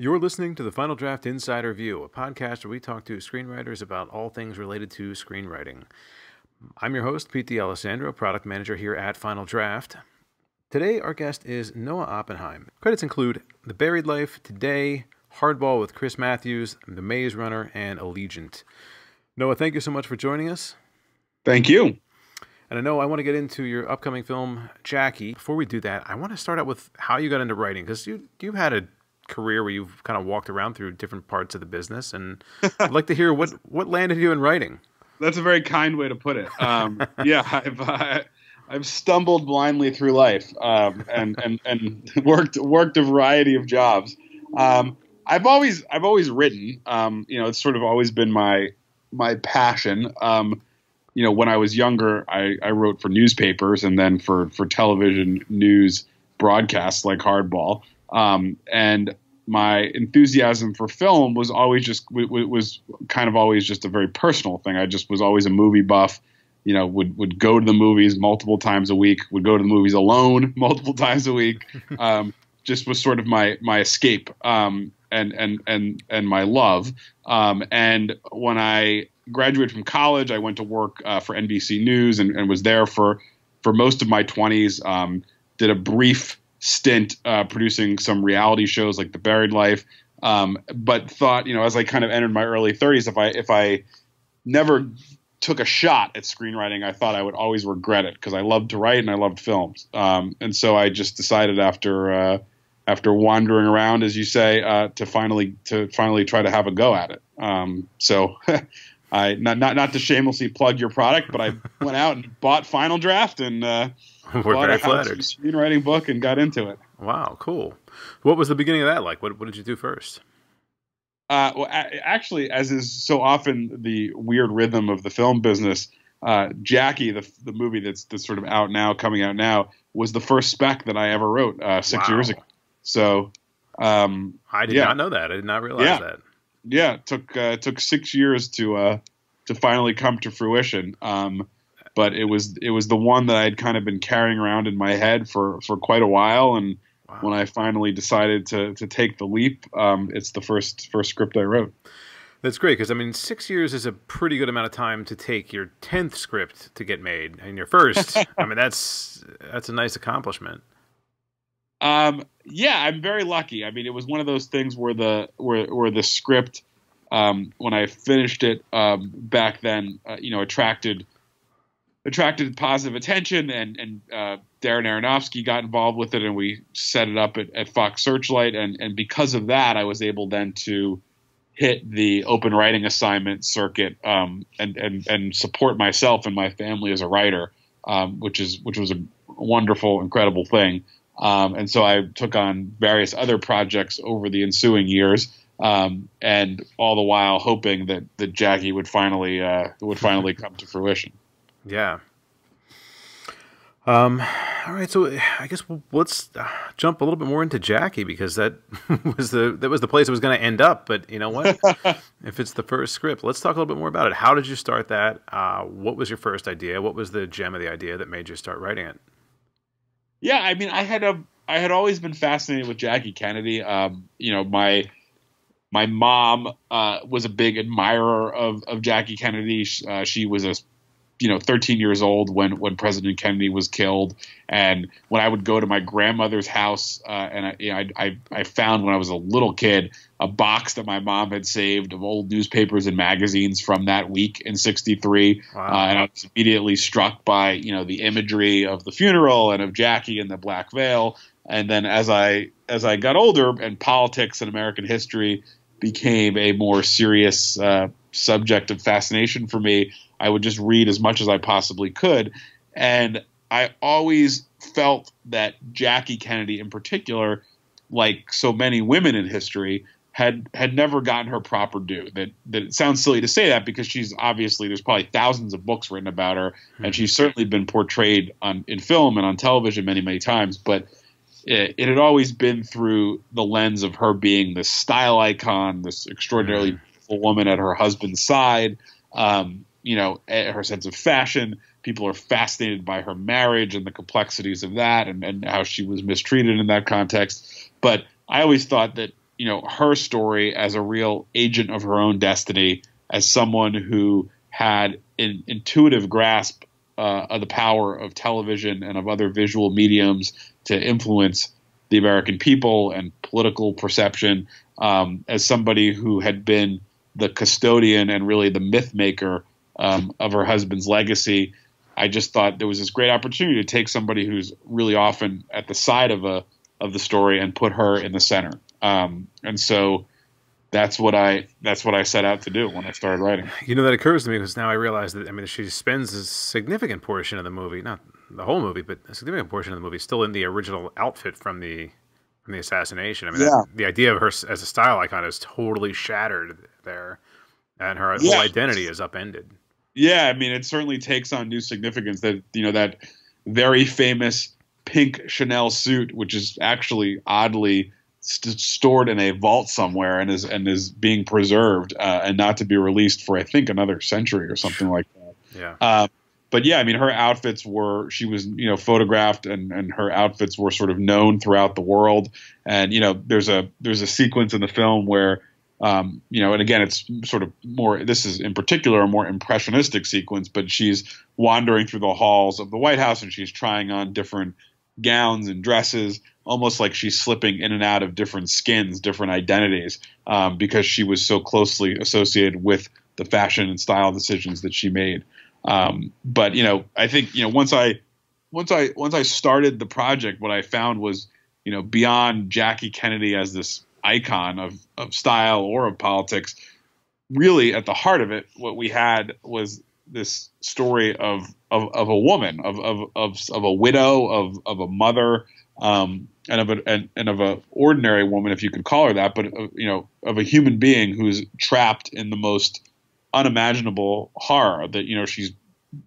You're listening to the Final Draft Insider View, a podcast where we talk to screenwriters about all things related to screenwriting. I'm your host, Pete D'Alessandro, product manager here at Final Draft. Today, our guest is Noah Oppenheim. Credits include The Buried Life, Today, Hardball with Chris Matthews, The Maze Runner, and Allegiant. Noah, thank you so much for joining us. Thank you. And I know I want to get into your upcoming film, Jackie. Before we do that, I want to start out with how you got into writing because you you've had a career where you've kind of walked around through different parts of the business, and I'd like to hear what what landed you in writing. That's a very kind way to put it. Um, yeah, I've uh, I've stumbled blindly through life um, and and and worked worked a variety of jobs. Um, I've always I've always written. Um, you know, it's sort of always been my my passion. Um, you know, when I was younger, I, I wrote for newspapers and then for for television news broadcasts like Hardball. Um, and my enthusiasm for film was always just it was kind of always just a very personal thing. I just was always a movie buff. You know, would would go to the movies multiple times a week. Would go to the movies alone multiple times a week. Um, just was sort of my my escape um, and and and and my love. Um, and when I graduated from college. I went to work uh, for NBC News and, and, was there for for most of my 20s. Um, did a brief stint uh, producing some reality shows like The Buried Life, um, but thought you know as I kind of entered my early 30s, if I if I never took a shot at screenwriting, I thought I would always regret it because I loved to write and I loved films. Um, and so I just decided after uh, after wandering around, as you say, uh, to finally to finally try to have a go at it. Um, so I not not not to shamelessly plug your product, but I went out and bought Final Draft and uh, We're bought very a flattered. screenwriting book and got into it. Wow, cool. What was the beginning of that like? What what did you do first? Uh, well, a- actually, as is so often the weird rhythm of the film business, uh, Jackie, the the movie that's that's sort of out now, coming out now, was the first spec that I ever wrote uh, six Wow. years ago. So, um, I did Yeah. not know that. I did not realize Yeah. that. Yeah, it took uh, it took six years to uh, to finally come to fruition. Um, but it was it was the one that I'd kind of been carrying around in my head for for quite a while, and Wow. when I finally decided to to take the leap, um, it's the first first script I wrote. That's great because I mean, six years is a pretty good amount of time to take your tenth script to get made, and your first. I mean, that's that's a nice accomplishment. Um, yeah, I'm very lucky. I mean, it was one of those things where the where where the script, um, when I finished it um, back then, uh, you know, attracted attracted positive attention, and and uh, Darren Aronofsky got involved with it, and we set it up at, at Fox Searchlight, and and because of that, I was able then to hit the open writing assignment circuit um, and and and support myself and my family as a writer, um, which is which was a wonderful, incredible thing. Um, and so I took on various other projects over the ensuing years, um, and all the while hoping that that Jackie would finally uh, would finally come to fruition. Yeah. Um. All right. So I guess let's jump a little bit more into Jackie because that was the that was the place it was going to end up. But you know what? if it's the first script, let's talk a little bit more about it. How did you start that? Uh, what was your first idea? What was the gem of the idea that made you start writing it? Yeah, I mean, I had a I had always been fascinated with Jackie Kennedy. Um, you know, my my mom uh, was a big admirer of of Jackie Kennedy. Uh, she was a you know 13 years old when when President Kennedy was killed, and when I would go to my grandmother's house, uh, and I, you know, I, I I found when I was a little kid a box that my mom had saved of old newspapers and magazines from that week in '63. Wow. Uh, and I was immediately struck by you know the imagery of the funeral and of Jackie in the black veil. And then as I as I got older and politics and American history became a more serious uh, subject of fascination for me, I would just read as much as I possibly could. And I always felt that Jackie Kennedy, in particular, like so many women in history, had had never gotten her proper due. That that it sounds silly to say that because she's obviously there's probably thousands of books written about her, and she's certainly been portrayed on in film and on television many many times. But it, it had always been through the lens of her being this style icon, this extraordinarily beautiful woman at her husband's side. Um, you know, eh, her sense of fashion. People are fascinated by her marriage and the complexities of that, and, and how she was mistreated in that context. But I always thought that you know her story as a real agent of her own destiny, as someone who had an intuitive grasp uh, of the power of television and of other visual mediums to influence the American people and political perception. Um, as somebody who had been the custodian and really the myth maker um, of her husband's legacy, I just thought there was this great opportunity to take somebody who's really often at the side of a of the story and put her in the center. Um, and so that's what I that's what I set out to do when I started writing. You know that occurs to me because now I realize that I mean she spends a significant portion of the movie, not the whole movie, but a significant portion of the movie still in the original outfit from the from the assassination. I mean, yeah. that, the idea of her as a style icon is totally shattered there, and her yeah. whole identity is upended. Yeah, I mean, it certainly takes on new significance. That you know that very famous pink Chanel suit, which is actually oddly st- stored in a vault somewhere and is and is being preserved uh, and not to be released for I think another century or something like that. Yeah. Uh, but yeah, I mean, her outfits were she was you know photographed and and her outfits were sort of known throughout the world. And you know, there's a there's a sequence in the film where um, you know, and again, it's sort of more. This is in particular a more impressionistic sequence, but she's wandering through the halls of the White House and she's trying on different gowns and dresses, almost like she's slipping in and out of different skins, different identities, um, because she was so closely associated with the fashion and style decisions that she made. Um, but you know, I think you know once I once I once I started the project, what I found was you know beyond Jackie Kennedy as this icon of, of style or of politics. Really, at the heart of it, what we had was this story of of, of a woman, of, of of of a widow, of of a mother, um, and of a and, and of a ordinary woman, if you could call her that, but uh, you know, of a human being who's trapped in the most unimaginable horror. That you know, she's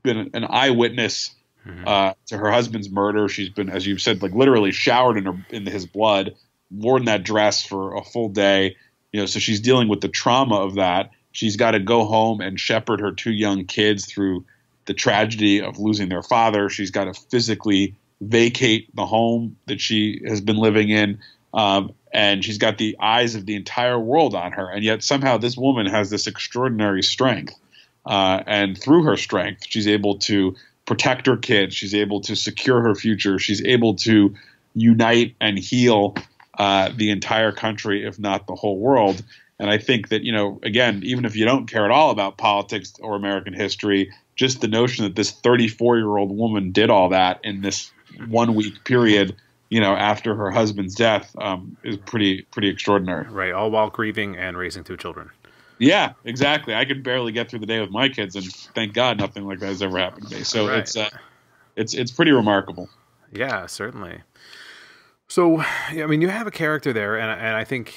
been an eyewitness mm-hmm. uh, to her husband's murder. She's been, as you've said, like literally showered in her in his blood worn that dress for a full day. You know, so she's dealing with the trauma of that. She's got to go home and shepherd her two young kids through the tragedy of losing their father. She's got to physically vacate the home that she has been living in. Um, and she's got the eyes of the entire world on her. And yet somehow this woman has this extraordinary strength. Uh, and through her strength, she's able to protect her kids. She's able to secure her future. She's able to unite and heal uh, the entire country, if not the whole world. And I think that, you know, again, even if you don't care at all about politics or American history, just the notion that this 34 year old woman did all that in this one week period, you know, after her husband's death, um, is pretty pretty extraordinary. Right, all while grieving and raising two children. Yeah, exactly. I could barely get through the day with my kids, and thank God nothing like that has ever happened to me. So right. it's uh, it's it's pretty remarkable. Yeah, certainly. So, I mean, you have a character there, and and I think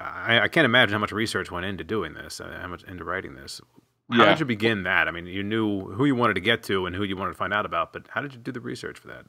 I, I can't imagine how much research went into doing this, uh, how much into writing this. How yeah. did you begin that? I mean, you knew who you wanted to get to and who you wanted to find out about, but how did you do the research for that?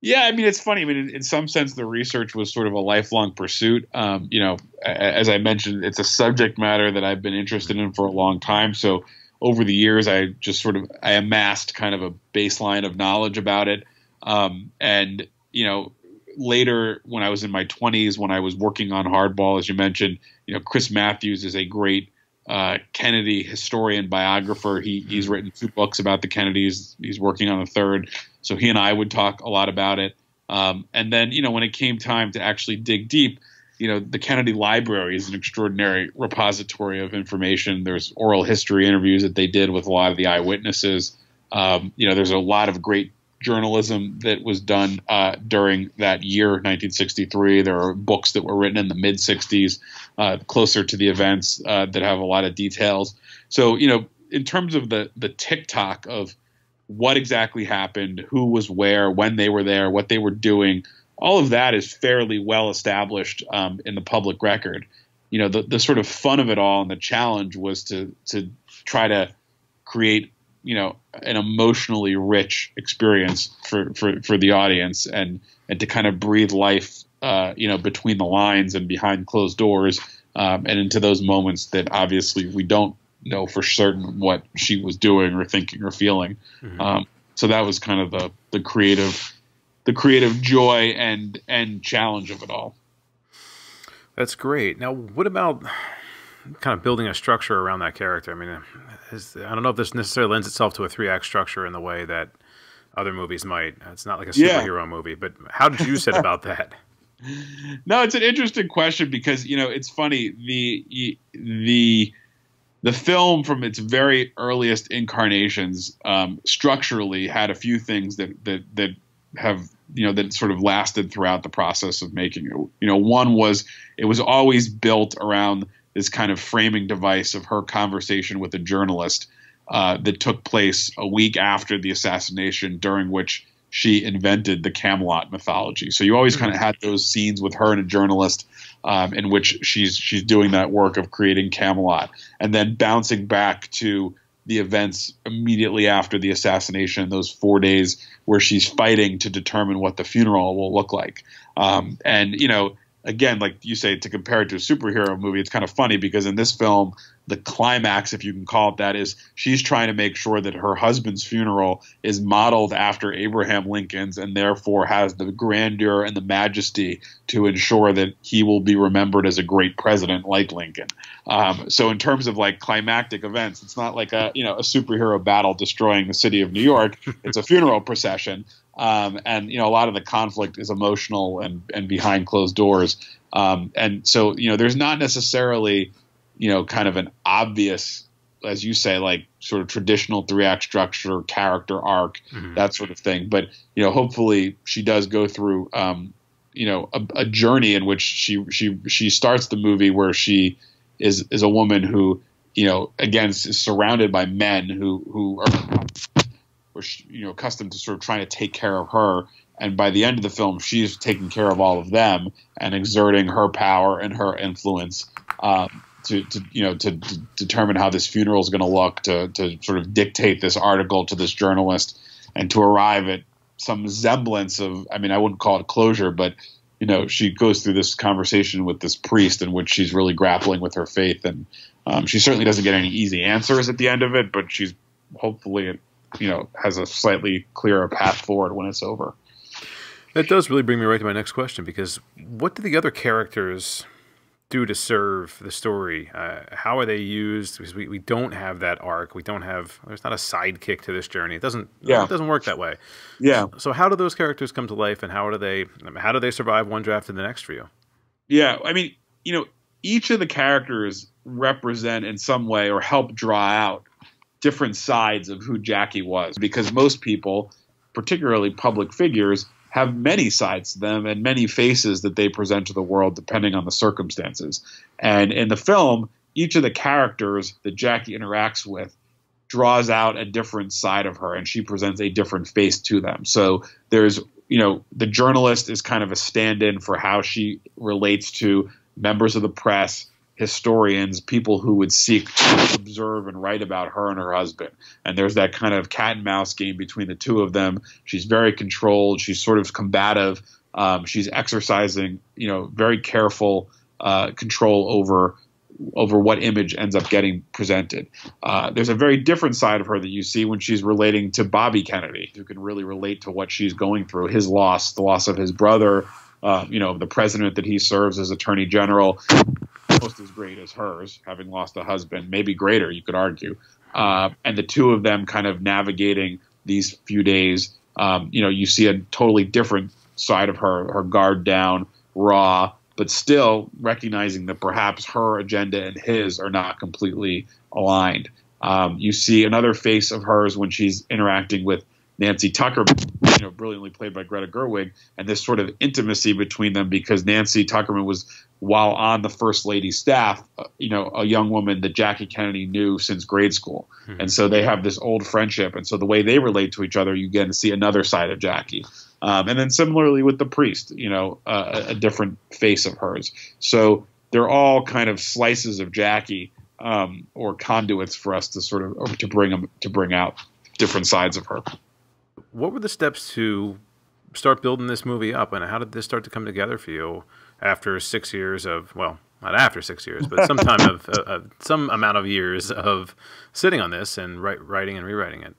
Yeah, I mean, it's funny. I mean, in, in some sense, the research was sort of a lifelong pursuit. Um, you know, as I mentioned, it's a subject matter that I've been interested in for a long time. So over the years, I just sort of I amassed kind of a baseline of knowledge about it. Um, and you know, later when I was in my 20s, when I was working on Hardball, as you mentioned, you know, Chris Matthews is a great uh, Kennedy historian biographer. He, he's mm-hmm. written two books about the Kennedys. He's working on a third. So he and I would talk a lot about it. Um, and then, you know, when it came time to actually dig deep, you know, the Kennedy Library is an extraordinary repository of information. There's oral history interviews that they did with a lot of the eyewitnesses. Um, you know, there's a lot of great journalism that was done uh, during that year, 1963. There are books that were written in the mid 60s, uh, closer to the events, uh, that have a lot of details. So, you know, in terms of the the tick-tock of what exactly happened, who was where, when they were there, what they were doing, all of that is fairly well established um, in the public record. You know, the the sort of fun of it all and the challenge was to to try to create you know an emotionally rich experience for, for, for the audience and and to kind of breathe life uh, you know between the lines and behind closed doors um, and into those moments that obviously we don't know for certain what she was doing or thinking or feeling mm-hmm. um, so that was kind of the the creative the creative joy and and challenge of it all That's great. Now, what about kind of building a structure around that character? I mean, is, I don't know if this necessarily lends itself to a three act structure in the way that other movies might. It's not like a superhero yeah. movie, but how did you set about that? No, it's an interesting question because you know it's funny the the the film from its very earliest incarnations um, structurally had a few things that that that have you know that sort of lasted throughout the process of making it. You know, one was it was always built around this kind of framing device of her conversation with a journalist uh, that took place a week after the assassination, during which she invented the Camelot mythology. So you always kind of mm-hmm. had those scenes with her and a journalist um, in which she's she's doing that work of creating Camelot, and then bouncing back to the events immediately after the assassination, those four days where she's fighting to determine what the funeral will look like. Um, and you know, again, like you say, to compare it to a superhero movie, it's kind of funny because in this film, the climax, if you can call it that, is she's trying to make sure that her husband's funeral is modeled after Abraham Lincoln's and therefore has the grandeur and the majesty to ensure that he will be remembered as a great president like Lincoln. Um, so in terms of like climactic events, it's not like a you know a superhero battle destroying the city of New York. It's a funeral procession. Um, and you know a lot of the conflict is emotional and and behind closed doors. Um, and so you know there's not necessarily you know kind of an obvious as you say like sort of traditional three act structure character arc mm-hmm. that sort of thing but you know hopefully she does go through um, you know a, a, journey in which she she she starts the movie where she is is a woman who you know again is surrounded by men who who are were you know accustomed to sort of trying to take care of her. And by the end of the film she's taking care of all of them and exerting her power and her influence um, to, to, you know to, to, determine how this funeral is going to look to, to sort of dictate this article to this journalist and to arrive at some semblance of i mean i wouldn't call it closure but you know she goes through this conversation with this priest in which she's really grappling with her faith. And um, she certainly doesn't get any easy answers at the end of it but she's hopefully you know has a slightly clearer path forward when it's over. That does really bring me right to my next question because what do the other characters do to serve the story? Uh, how are they used? Because we, we don't have that arc. We don't have there's not a sidekick to this journey. It doesn't yeah. it doesn't work that way. Yeah. So how do those characters come to life and how do they how do they survive one draft to the next for you? Yeah, I mean, you know, each of the characters represent in some way or help draw out different sides of who Jackie was because most people, particularly public figures, have many sides to them and many faces that they present to the world depending on the circumstances. And in the film, each of the characters that Jackie interacts with draws out a different side of her and she presents a different face to them. So there's, you know, the journalist is kind of a stand in for how she relates to members of the press historians, people who would seek to observe and write about her and her husband. And there's that kind of cat and mouse game between the two of them. She's very controlled. She's sort of combative. Um, she's exercising, you know, very careful uh, control over over what image ends up getting presented. Uh, there's a very different side of her that you see when she's relating to Bobby Kennedy, who can really relate to what she's going through, his loss, the loss of his brother, uh, you know, the president that he serves as attorney general, almost as great as hers, having lost a husband, maybe greater, you could argue. Uh, and the two of them kind of navigating these few days. Um, you know, you see a totally different side of her, her guard down, raw, but still recognizing that perhaps her agenda and his are not completely aligned. Um, you see another face of hers when she's interacting with Nancy Tucker, you know, brilliantly played by Greta Gerwig, and this sort of intimacy between them because Nancy Tuckerman was, while on the First Lady's staff, uh, you know, a young woman that Jackie Kennedy knew since grade school, mm-hmm. and so they have this old friendship, and so the way they relate to each other, you get to see another side of Jackie. Um, and then similarly with the priest, you know, uh, a different face of hers. So they're all kind of slices of Jackie um, or conduits for us to sort of to bring them to bring out different sides of her what were the steps to start building this movie up, and how did this start to come together for you after six years of well, not after six years, but some time of uh, some amount of years of sitting on this and write, writing and rewriting it?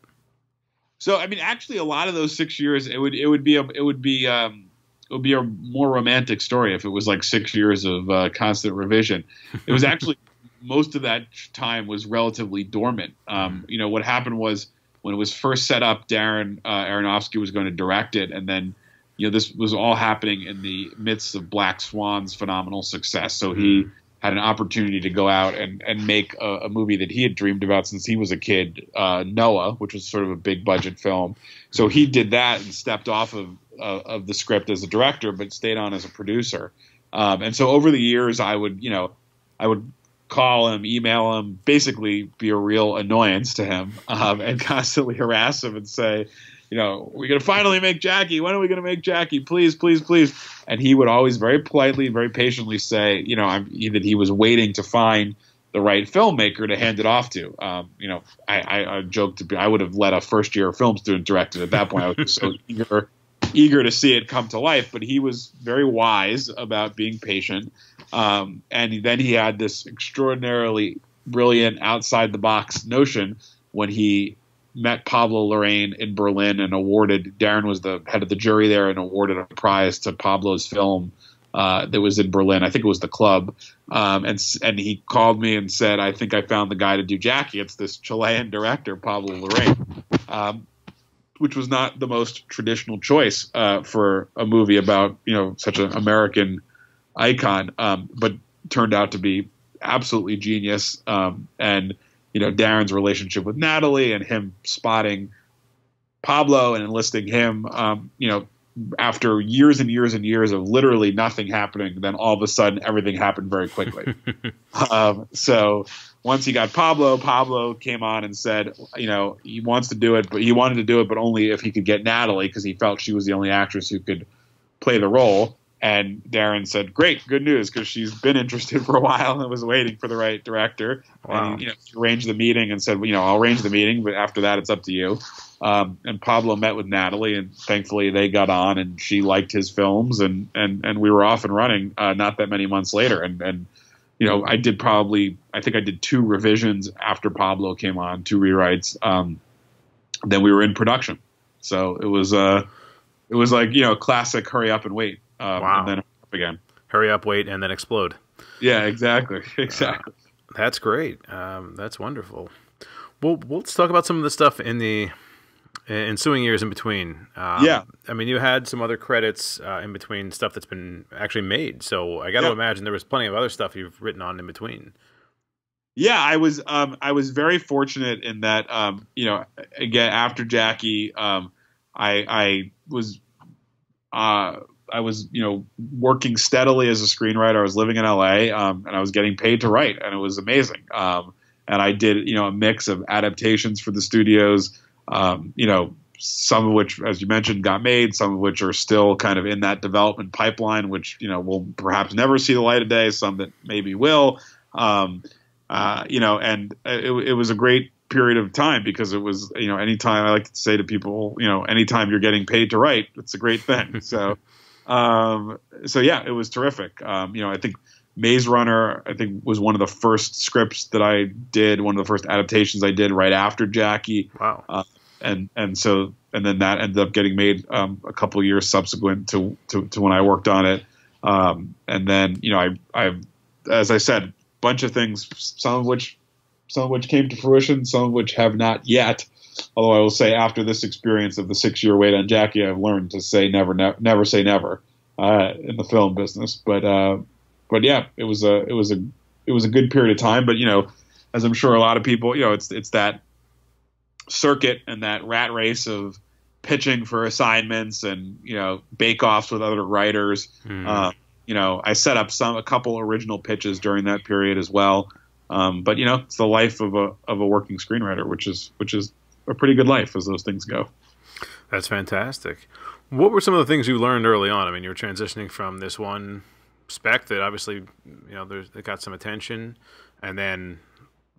So, I mean, actually, a lot of those six years, it would it would be a, it would be um, it would be a more romantic story if it was like six years of uh, constant revision. It was actually most of that time was relatively dormant. Um, you know, what happened was when it was first set up, Darren uh, Aronofsky was going to direct it, and then you know this was all happening in the midst of Black Swan's phenomenal success. So he had an opportunity to go out and, and make a, a movie that he had dreamed about since he was a kid, uh, Noah, which was sort of a big budget film. So he did that and stepped off of uh, of the script as a director, but stayed on as a producer. Um, and so over the years, I would you know I would call him, email him, basically be a real annoyance to him, um, and constantly harass him and say, you know, we're gonna finally make Jackie. When are we gonna make Jackie? Please, please, please. And he would always very politely, very patiently say, you know, I'm, that he was waiting to find the right filmmaker to hand it off to. Um, you know, I, I, I joked to be, I would have let a first year film student direct it at that point. I was so eager, eager to see it come to life. But he was very wise about being patient. Um, and then he had this extraordinarily brilliant outside the box notion when he met Pablo Larraín in Berlin and awarded Darren was the head of the jury there and awarded a prize to Pablo's film uh, that was in Berlin. I think it was the club. Um, and and he called me and said, "I think I found the guy to do Jackie. It's this Chilean director, Pablo Larraín." Um, which was not the most traditional choice uh, for a movie about you know such an American icon, um, but turned out to be absolutely genius. Um, and you know Darren's relationship with Natalie and him spotting Pablo and enlisting him. Um, you know, after years and years and years of literally nothing happening, then all of a sudden everything happened very quickly. um, so once he got Pablo, Pablo came on and said, you know, he wants to do it, but he wanted to do it, but only if he could get Natalie because he felt she was the only actress who could play the role. And Darren said, "Great, good news," because she's been interested for a while and was waiting for the right director. Wow. And you know, arranged the meeting and said, "You know, I'll arrange the meeting, but after that, it's up to you." Um, and Pablo met with Natalie, and thankfully they got on, and she liked his films, and and and we were off and running. Uh, not that many months later, and and you know, I did probably, I think I did two revisions after Pablo came on, two rewrites. Um, then we were in production, so it was uh, it was like you know, classic hurry up and wait um, wow. and then up again. Hurry up, wait, and then explode. Yeah, exactly, exactly. Uh, that's great. Um, that's wonderful. Well, let's talk about some of the stuff in the ensuing years in between. Um, yeah, I mean, you had some other credits uh, in between stuff that's been actually made. So I got to yeah. imagine there was plenty of other stuff you've written on in between. Yeah, I was um, I was very fortunate in that um, you know again after Jackie, um, I I was uh, I was, you know, working steadily as a screenwriter. I was living in LA, um, and I was getting paid to write, and it was amazing. Um, and I did, you know, a mix of adaptations for the studios, um, you know, some of which, as you mentioned, got made, some of which are still kind of in that development pipeline, which you know will perhaps never see the light of day. Some that maybe will, um, uh, you know, and it, it was a great period of time because it was you know anytime I like to say to people you know anytime you're getting paid to write it's a great thing so um, so yeah, it was terrific. Um, you know, I think Maze Runner, I think, was one of the first scripts that I did, one of the first adaptations I did right after Jackie. Wow. Uh, and and so and then that ended up getting made um, a couple years subsequent to, to, to when I worked on it. Um, and then you know I I as I said, bunch of things, some of which some of which came to fruition, some of which have not yet. Although I will say, after this experience of the six-year wait on Jackie, I've learned to say never, ne- never say never uh, in the film business. But uh, but yeah, it was a it was a it was a good period of time. But you know, as I'm sure a lot of people, you know, it's it's that circuit and that rat race of pitching for assignments and you know bake offs with other writers. Hmm. Uh, you know, I set up some a couple original pitches during that period as well. Um, but you know, it's the life of a of a working screenwriter, which is which is a pretty good life as those things go. That's fantastic. What were some of the things you learned early on? I mean, you were transitioning from this one spec that obviously, you know, there's it got some attention, and then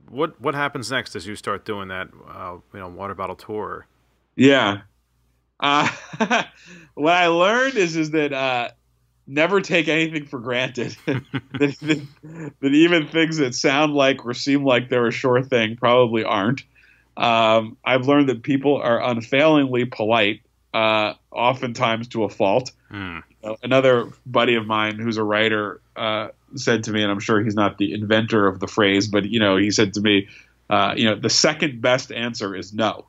what what happens next as you start doing that, uh, you know, water bottle tour? Yeah, uh, what I learned is is that uh, never take anything for granted. that, that, that, even things that sound like or seem like they're a sure thing probably aren't. Um, I've learned that people are unfailingly polite uh, oftentimes to a fault. Mm. Uh, another buddy of mine who's a writer uh, said to me, and I'm sure he's not the inventor of the phrase, but you know, he said to me, uh, you know, the second best answer is no.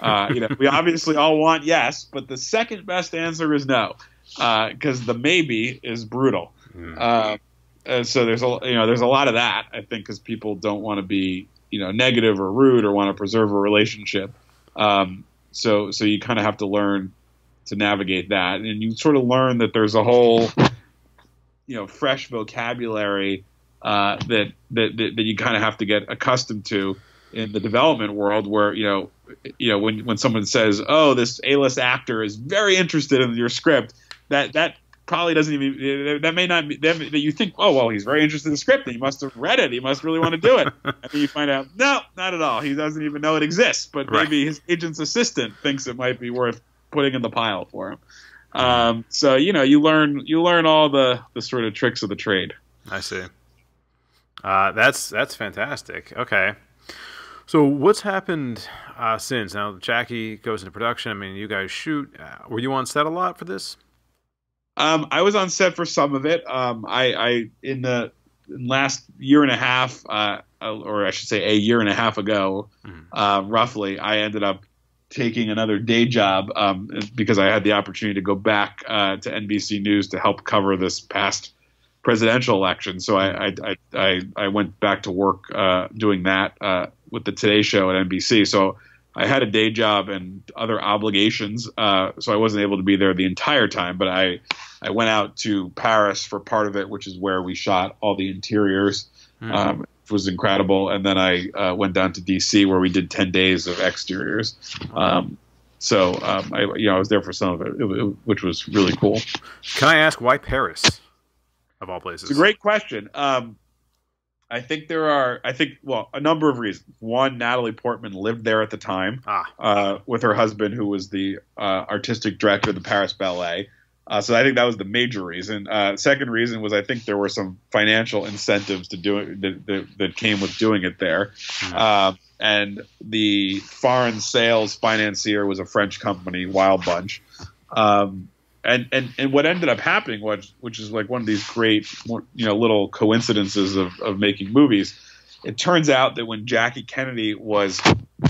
Uh, you know, we obviously all want yes, but the second best answer is no, because the maybe is brutal. Mm. Uh, so there's a you know there's a lot of that I think because people don't want to be you know negative or rude or want to preserve a relationship. Um, so so you kind of have to learn to navigate that, and you sort of learn that there's a whole you know fresh vocabulary uh, that, that that you kind of have to get accustomed to in the development world, where you know you know when when someone says, "Oh, this A-list actor is very interested in your script," that that probably doesn't even that may not be that you think oh well he's very interested in the script and he must have read it he must really want to do it and then you find out no not at all he doesn't even know it exists but Right. maybe his agent's assistant thinks it might be worth putting in the pile for him um, so you know you learn you learn all the the sort of tricks of the trade I see. Uh, that's that's fantastic. Okay. So what's happened uh, since now? Jackie goes into production. I mean, you guys shoot. Uh, were you on set a lot for this? Um, I was on set for some of it. Um, I, I in the last year and a half, uh, or I should say, a year and a half ago, Mhm. uh, roughly, I ended up taking another day job um, because I had the opportunity to go back uh, to NBC News to help cover this past presidential election. So I I, I, I, I went back to work uh, doing that uh, with the Today Show at NBC. So I had a day job and other obligations, uh, so I wasn't able to be there the entire time. But I I went out to Paris for part of it, which is where we shot all the interiors. Mhm. Um, which was incredible, and then I uh, went down to DC where we did ten days of exteriors. Um, so um, I, you know, I was there for some of it, it, it- which was really cool. Can I ask why Paris, of all places? It's a great question. Um, I think there are, I think, well, a number of reasons. One, Natalie Portman lived there at the time Ah, uh, with her husband, who was the uh, artistic director of the Paris Ballet. Uh, so I think that was the major reason. Uh, second reason was I think there were some financial incentives to do it that, that, that came with doing it there. Um, and the foreign sales financier was a French company, Wild Bunch. Um, and, and, and what ended up happening was, which is like one of these great, you know, little coincidences of, of making movies. It turns out that when Jackie Kennedy was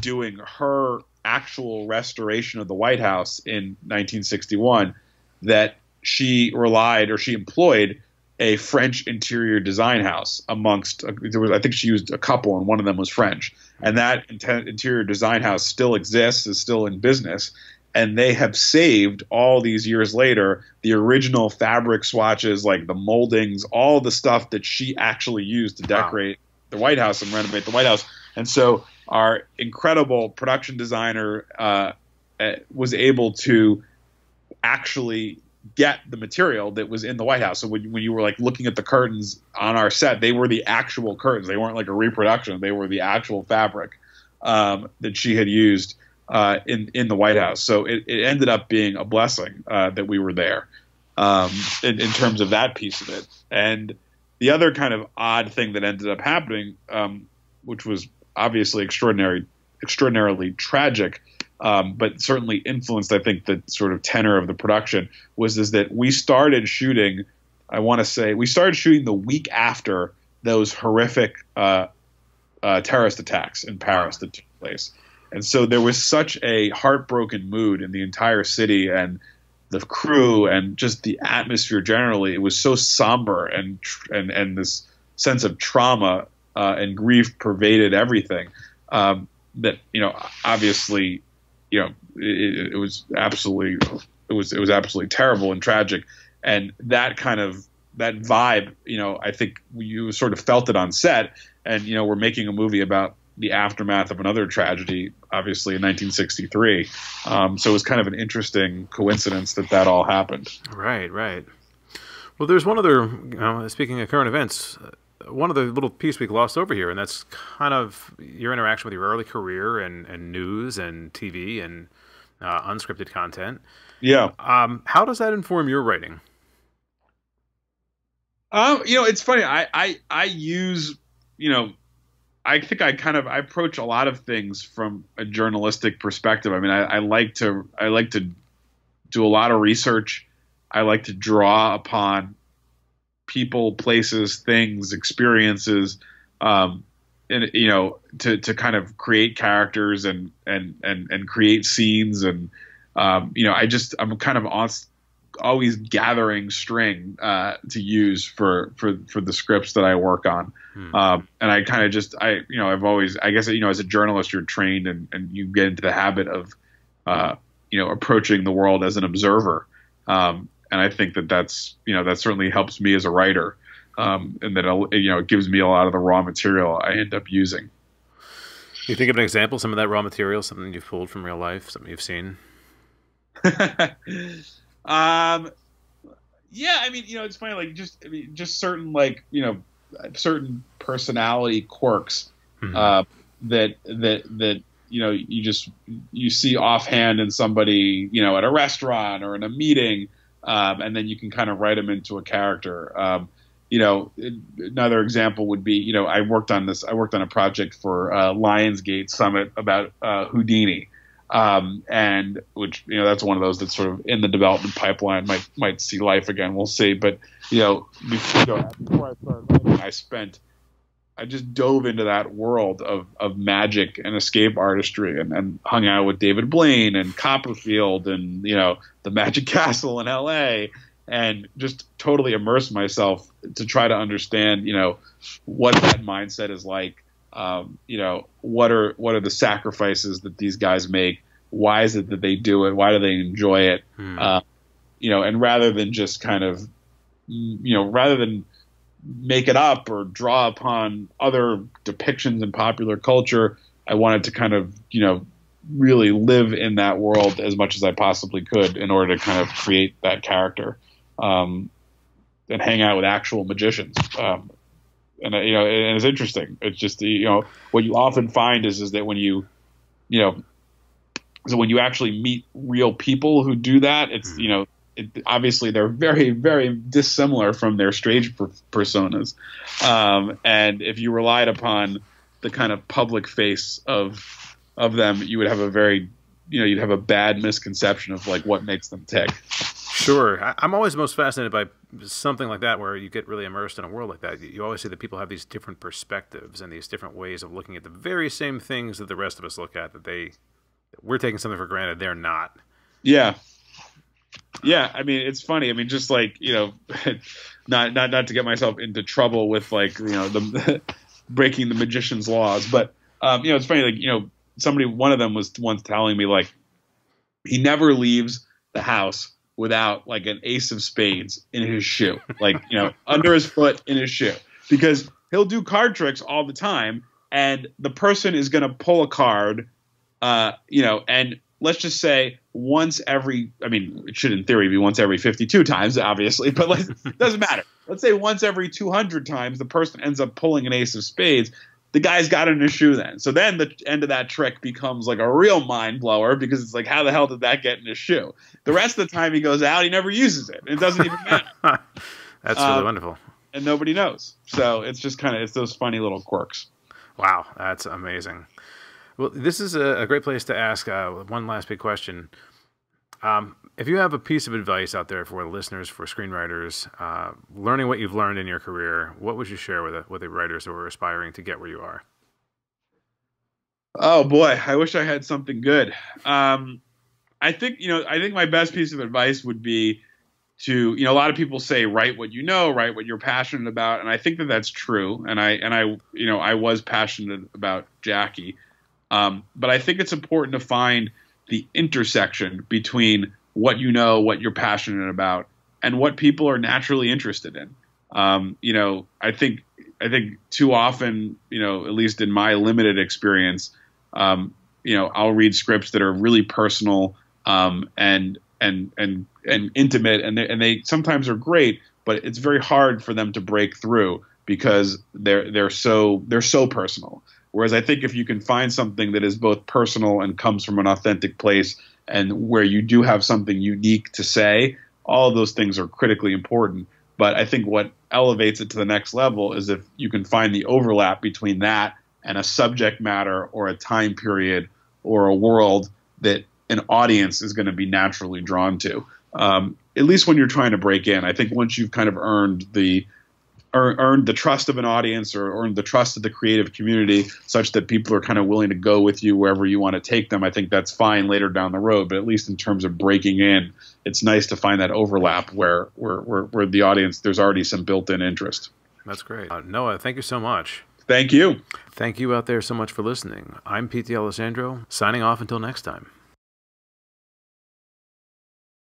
doing her actual restoration of the White House in 1961, that she relied or she employed a French interior design house amongst uh, there was I think she used a couple and one of them was French and that interior design house still exists is still in business and they have saved all these years later the original fabric swatches like the moldings all the stuff that she actually used to Wow. decorate the White House and renovate the White House and so our incredible production designer uh, uh, was able to actually get the material that was in the White House. So when, when you were like looking at the curtains on our set, they were the actual curtains. They weren't like a reproduction. They were the actual fabric um, that she had used uh, in in the White House. So it, it ended up being a blessing uh, that we were there um, in, in terms of that piece of it. And the other kind of odd thing that ended up happening, um, which was obviously extraordinary, extraordinarily tragic, um, but certainly influenced, I think, the sort of tenor of the production was is that we started shooting. I want to say we started shooting the week after those horrific uh, uh, terrorist attacks in Paris that took place, and so there was such a heartbroken mood in the entire city and the crew and just the atmosphere generally. It was so somber and and and this sense of trauma uh, and grief pervaded everything. Um, that you know, obviously, you know, it, it was absolutely it was it was absolutely terrible and tragic, and that kind of that vibe, you know, I think you sort of felt it on set, and you know, we're making a movie about the aftermath of another tragedy, obviously in 1963. Um, so it was kind of an interesting coincidence that that all happened. right, right. Well, there's one other. Know, speaking of current events, uh, one of the little piece we glossed over here, and that's kind of your interaction with your early career and, and news and TV and uh, unscripted content. Yeah. Um, how does that inform your writing? Um, you know, it's funny. I, I I use, you know, I think I kind of I approach a lot of things from a journalistic perspective. I mean, I, I like to I like to do a lot of research. I like to draw upon people, places, things, experiences, um, and you know, to to kind of create characters and and and and create scenes and um, you know, I just I'm kind of always gathering string uh, to use for for for the scripts that I work on. Hmm. Um, and I kind of just I you know I've always I guess you know as a journalist you're trained and and you get into the habit of uh, you know approaching the world as an observer. Um, and I think that that's you know that certainly helps me as a writer, um, and that you know it gives me a lot of the raw material I end up using. You think of an example, some of that raw material, something you've pulled from real life, something you've seen. um, yeah, I mean, you know, it's funny, like just I mean, just certain like you know certain personality quirks mm-hmm. uh, that that that you know you just you see offhand in somebody you know at a restaurant or in a meeting um, and then you can kind of write them into a character. Um, you know, another example would be, you know, I worked on this. I worked on a project for uh, Lionsgate Summit about uh, Houdini, um, and which you know that's one of those that's sort of in the development pipeline. Might might see life again. We'll see. But you know, before, you know, before I started writing, I spent I just dove into that world of, of magic and escape artistry and, and hung out with David Blaine and Copperfield and, you know, the Magic Castle in LA and just totally immersed myself to try to understand, you know, what that mindset is like. Um, you know, what are what are the sacrifices that these guys make? Why is it that they do it? Why do they enjoy it? Hmm. Uh, you know, and rather than just kind of, you know, rather than make it up or draw upon other depictions in popular culture. I wanted to kind of, you know, really live in that world as much as I possibly could in order to kind of create that character um, and hang out with actual magicians. Um, and you know, and it's interesting. It's just you know what you often find is is that when you, you know, so when you actually meet real people who do that, it's hmm. you know it, obviously they're very very dissimilar from their stage per- personas um, and if you relied upon the kind of public face of of them you would have a very you know you'd have a bad misconception of like what makes them tick sure I, am always most fascinated by something like that where you get really immersed in a world like that you always see that people have these different perspectives and these different ways of looking at the very same things that the rest of us look at that they we're taking something for granted they're not yeah yeah, I mean it's funny. I mean, just like you know, not not not to get myself into trouble with like you know the breaking the magician's laws, but um, you know it's funny. Like you know, somebody one of them was once telling me like he never leaves the house without like an ace of spades in his shoe, like you know under his foot in his shoe, because he'll do card tricks all the time, and the person is going to pull a card, uh, you know, and let's just say once every i mean it should in theory be once every 52 times obviously but it doesn't matter. Let's say once every 200 times the person ends up pulling an ace of spades the guy's got it in his shoe then. So then the end of that trick becomes like a real mind blower because it's like how the hell did that get in his shoe? The rest of the time he goes out he never uses it. It doesn't even matter. That's really um, wonderful. and nobody knows. So it's just kind of it's those funny little quirks. Wow that's amazing. Well, this is a, a great place to ask uh, one last big question. Um, if you have a piece of advice out there for listeners, for screenwriters, uh, learning what you've learned in your career, what would you share with the, with the writers who are aspiring to get where you are? Oh boy, I wish I had something good. Um, I think you know, I think my best piece of advice would be to you know, a lot of people say write what you know, write what you're passionate about, and I think that that's true. And I and I you know, I was passionate about Jackie. Um, but I think it's important to find the intersection between what you know, what you're passionate about, and what people are naturally interested in. Um, you know, I think I think too often, you know, at least in my limited experience, um, you know, I'll read scripts that are really personal um, and and and and intimate, and they, and they sometimes are great, but it's very hard for them to break through because they're they're so they're so personal. Whereas I think if you can find something that is both personal and comes from an authentic place and where you do have something unique to say, all of those things are critically important. But I think what elevates it to the next level is if you can find the overlap between that and a subject matter or a time period or a world that an audience is going to be naturally drawn to. Um, at least when you're trying to break in, I think once you've kind of earned the earned the trust of an audience or earned the trust of the creative community such that people are kind of willing to go with you wherever you want to take them i think that's fine later down the road. But at least in terms of breaking in it's nice to find that overlap where where where, where the audience there's already some built-in interest. That's great. Uh, noah thank you so much. Thank you. Thank you out there so much for listening. I'm pete alessandro signing off until next time